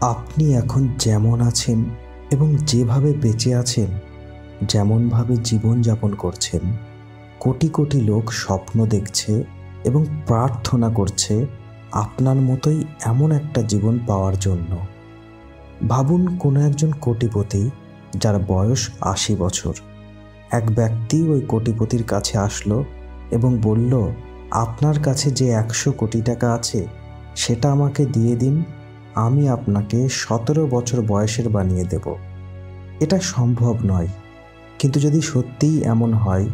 আপনি এখন যেমন আছেন এবং যেভাবে বেঁচে আছেন, যেমনভাবে জীবনযাপন করছেন, কোটি কোটি লোক স্বপ্ন দেখছে এবং প্রার্থনা করছে আপনার মতোই এমন একটা জীবন পাওয়ার জন্য। ভাবুন কোনো একজন কোটিপতি যার বয়স আশি বছর। এক ব্যক্তি ওই কোটিপতির কাছে আসলো এবং বলল, আপনার কাছে যে একশো কোটি টাকা আছে, সেটা আমাকে দিয়ে দিন আমি আপনাকে সতেরো বছর বয়সের বানিয়ে দেব। এটা সম্ভব নয়। কিন্তু যদি সত্যিই এমন হয়,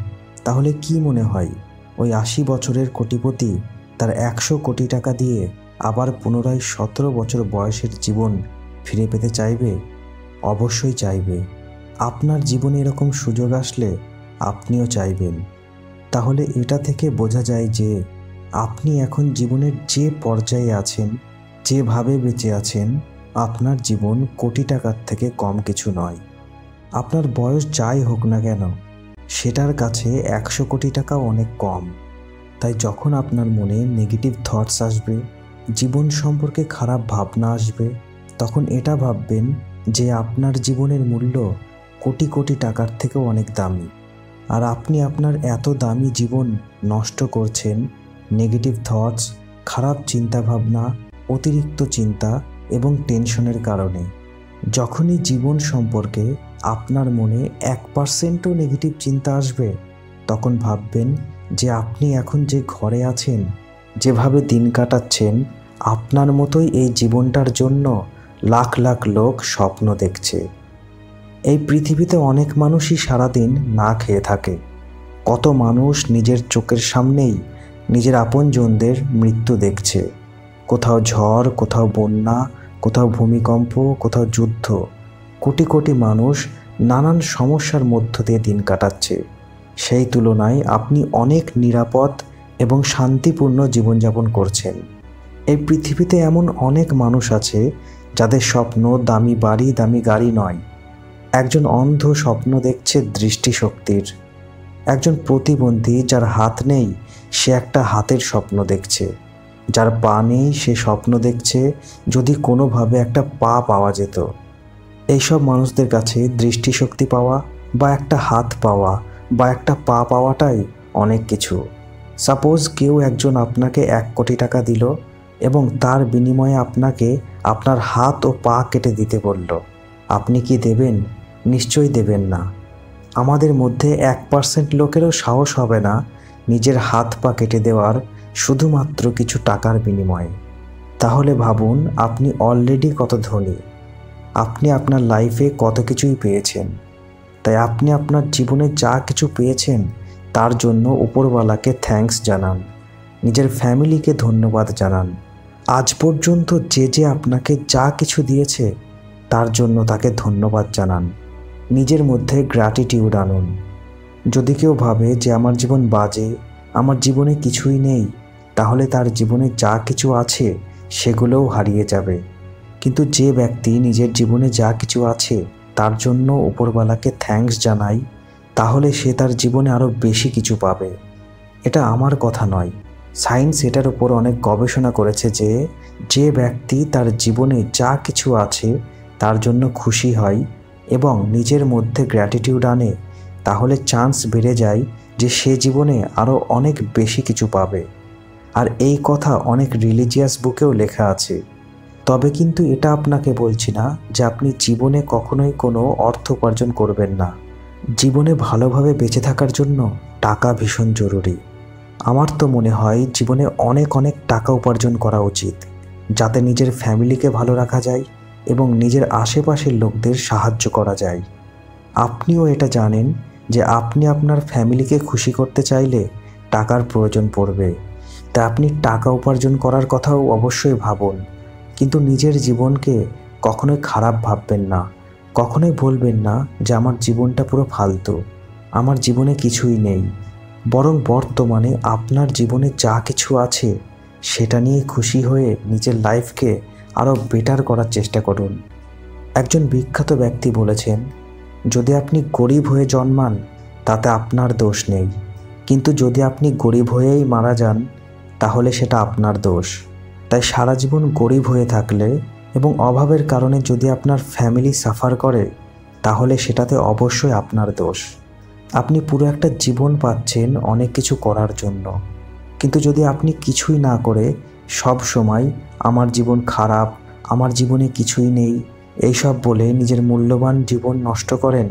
তাহলে কি মনে হয় ওই আশি বছরের কোটিপতি তার একশো কোটি টাকা দিয়ে আবার পুনরায় সতেরো বছর বয়সের জীবন ফিরে পেতে চাইবে? অবশ্যই চাইবে। আপনার জীবনে এরকম সুযোগ আসলে আপনিও চাইবেন। তাহলে এটা থেকে বোঝা যায় যে আপনি এখন জীবনের যে পর্যায়ে আছেন যেভাবে বেঁচে আছেন, আপনার জীবন কোটি টাকার থেকে কম কিছু নয়। আপনার বয়স যাই হোক না কেন, সেটার কাছে একশো কোটি টাকা অনেক কম। তাই যখন আপনার মনে নেগেটিভ থটস আসবে, জীবন সম্পর্কে খারাপ ভাবনা আসবে, তখন এটা ভাববেন যে আপনার জীবনের মূল্য কোটি কোটি টাকার থেকেও অনেক দামি। আর আপনি আপনার এত দামি জীবন নষ্ট করছেন নেগেটিভ থটস খারাপ চিন্তাভাবনা অতিরিক্ত চিন্তা এবং টেনশনের কারণে। যখনই জীবন সম্পর্কে আপনার মনে এক পার্সেন্টও নেগেটিভ চিন্তা আসবে, তখন ভাববেন যে আপনি এখন যে ঘরে আছেন, যেভাবে দিন কাটাচ্ছেন, আপনার মতোই এই জীবনটার জন্য লাখ লাখ লোক স্বপ্ন দেখছে। এই পৃথিবীতে অনেক মানুষই সারাদিন না খেয়ে থাকে। কত মানুষ নিজের চোখের সামনেই নিজের আপনজনদের মৃত্যু দেখছে। কোথাও ঝড়, কোথাও বন্যা, কোথাও ভূমিকম্প, কোথাও যুদ্ধ। কোটি কোটি মানুষ নানান সমস্যার মধ্য দিয়ে দিন কাটাচ্ছে। সেই তুলনায় আপনি অনেক নিরাপদ এবং শান্তিপূর্ণ জীবনযাপন করছেন। এই পৃথিবীতে এমন অনেক মানুষ আছে যাদের স্বপ্ন দামি বাড়ি, দামি গাড়ি নয়। একজন অন্ধ স্বপ্ন দেখছে দৃষ্টিশক্তির। একজন প্রতিবন্ধী যার হাত নেই, সে একটা হাতের স্বপ্ন দেখছে। যার পা নেই সে স্বপ্ন দেখছে যদি কোনোভাবে একটা পা পাওয়া যেত। এইসব মানুষদের কাছে দৃষ্টিশক্তি পাওয়া বা একটা হাত পাওয়া বা একটা পা পাওয়াটাই অনেক কিছু। সাপোজ কেউ একজন আপনাকে এক কোটি টাকা দিল এবং তার বিনিময়ে আপনাকে আপনার হাত ও পা কেটে দিতে বলল। আপনি কি দেবেন? নিশ্চয়ই দেবেন না। আমাদের মধ্যে এক পার্সেন্ট লোকেরও সাহস হবে না নিজের হাত পা কেটে দেওয়ার শুধুমাত্র কিছু টাকার বিনিময়ে। তাহলে ভাবুন, আপনি অলরেডি কত ধনী। আপনি আপনার লাইফে কত কিছুই পেয়েছেন। তাই আপনি আপনার জীবনে যা কিছু পেয়েছেন, তার জন্য উপরওয়ালাকে থ্যাঙ্কস জানান। নিজের ফ্যামিলিকে ধন্যবাদ জানান। আজ পর্যন্ত যে যে আপনাকে যা কিছু দিয়েছে, তার জন্য তাকে ধন্যবাদ জানান। নিজের মধ্যে গ্র্যাটিটিউড আনুন। যদি কেউ ভাবে যে, আমার জীবন বাজে, আমার জীবনে কিছুই নেই তাহলে তার জীবনে যা কিছু আছে সেগুলোও হারিয়ে যাবে। কিন্তু যে ব্যক্তি নিজের জীবনে যা কিছু আছে তার জন্য উপরওয়ালাকে থ্যাঙ্কস জানাই, তাহলে সে তার জীবনে আরও বেশি কিছু পাবে। এটা আমার কথা নয়। সায়েন্স এটার উপর অনেক গবেষণা করেছে যে যে ব্যক্তি তার জীবনে যা কিছু আছে তার জন্য খুশি হয় এবং নিজের মধ্যে গ্র্যাটিটিউড আনে, তাহলে চান্স বেড়ে যায় যে সে জীবনে আরও অনেক বেশি কিছু পাবে। আর এই কথা অনেক রিলিজিয়াস বুকেও লেখা আছে। তবে কিন্তু এটা আপনাকে বলছি না যে আপনি জীবনে কখনোই কোনো অর্থ উপার্জন করবেন না। জীবনে ভালোভাবে বেঁচে থাকার জন্য টাকা ভীষণ জরুরি। আমার তো মনে হয় জীবনে অনেক অনেক টাকা উপার্জন করা উচিত, যাতে নিজের ফ্যামিলিকে ভালো রাখা যায় এবং নিজের আশেপাশের লোকদের সাহায্য করা যায়। আপনিও এটা জানেন যে আপনি আপনার ফ্যামিলিকে খুশি করতে চাইলে টাকার প্রয়োজন পড়বে। তা আপনি টাকা উপার্জন করার কথাও অবশ্যই ভাবুন। কিন্তু নিজের জীবনকে কখনোই খারাপ ভাববেন না। কখনোই বলবেন না যে আমার জীবনটা পুরো ফালতু। আমার জীবনে কিছুই নেই। বরং বর্তমানে আপনার জীবনে যা কিছু আছে, সেটা নিয়ে খুশি হয়ে নিজের লাইফকে আরও বেটার করার চেষ্টা করুন। একজন বিখ্যাত ব্যক্তি বলেছেন, যদি আপনি গরিব হয়ে জন্মান, তাতে আপনার দোষ নেই। কিন্তু যদি আপনি গরিব হয়েই মারা যান তাহলে সেটা আপনার দোষ। তাই সারা জীবন গরিব হয়ে থাকলে এবং অভাবের কারণে যদি আপনার ফ্যামিলি সাফার করে, তাহলে সেটাতে অবশ্যই আপনার দোষ। আপনি পুরো একটা জীবন পাচ্ছেন অনেক কিছু করার জন্য। কিন্তু যদি আপনি কিছুই না করে সব সময় আমার জীবন খারাপ, আমার জীবনে কিছুই নেই, এইসব বলে নিজের মূল্যবান জীবন নষ্ট করেন,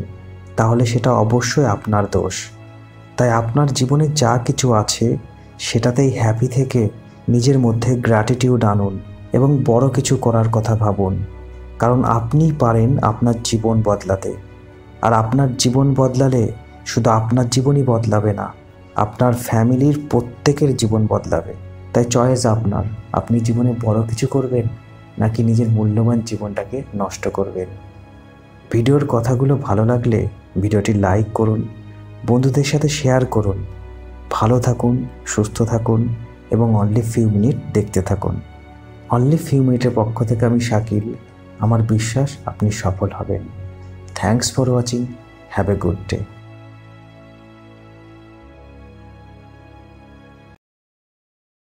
তাহলে সেটা অবশ্যই আপনার দোষ। তাই আপনার জীবনে যা কিছু আছে সেটাতেই হ্যাপি থেকে নিজের মধ্যে গ্র্যাটিটিউড আনুন এবং বড় কিছু করার কথা ভাবুন। কারণ আপনিই পারেন আপনার জীবন বদলাতে। আর আপনার জীবন বদলালে শুধু আপনার জীবনই বদলাবে না, আপনার ফ্যামিলির প্রত্যেকের জীবন বদলাবে। তাই চয়েস আপনার। আপনি জীবনে বড় কিছু করবেন নাকি নিজের মূল্যবান জীবনটাকে নষ্ট করবেন? ভিডিওর কথাগুলো ভালো লাগলে ভিডিওটি লাইক করুন, বন্ধুদের সাথে শেয়ার করুন ভালো থাকুন, সুস্থ থাকুন এবং অনলি ফিউ মিনিট দেখতে থাকুন। অনলি ফিউ মিনিটের পক্ষ থেকে আমি শাকিল। আমার বিশ্বাস আপনি সফল হবেন। Thanks for watching have a good day